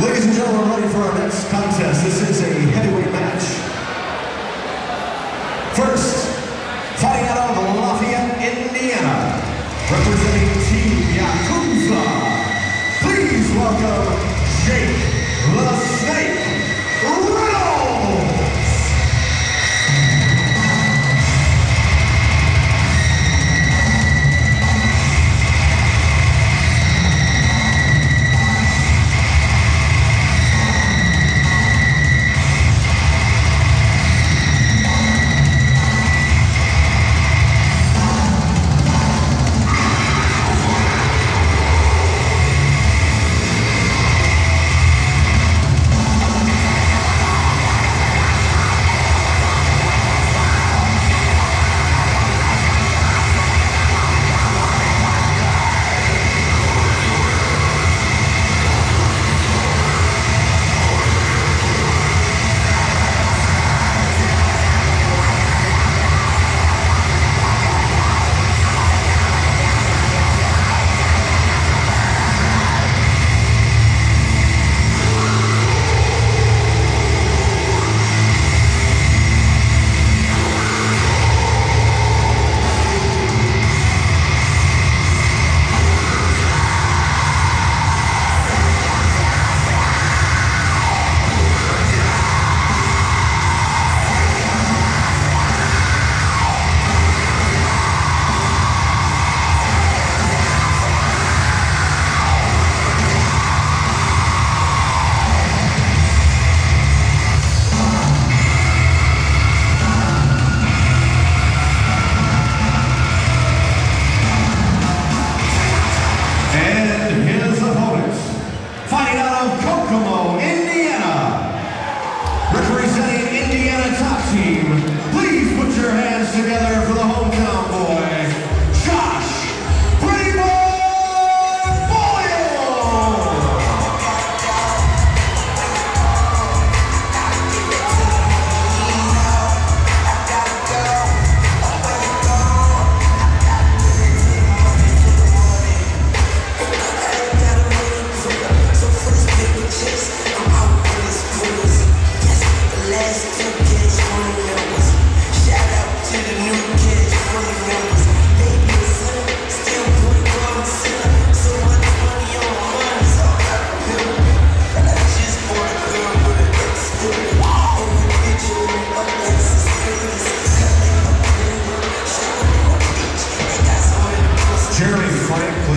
Ladies and gentlemen, ready for our next contest. This is a heavyweight match. Together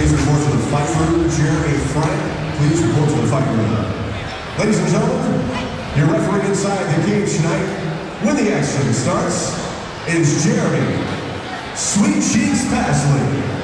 please report to the fight room. Jeremy Frank, please report to the fight room. Ladies and gentlemen, your referee inside the cage tonight, when the action starts, is Jeremy Sweet Cheeks Pasley.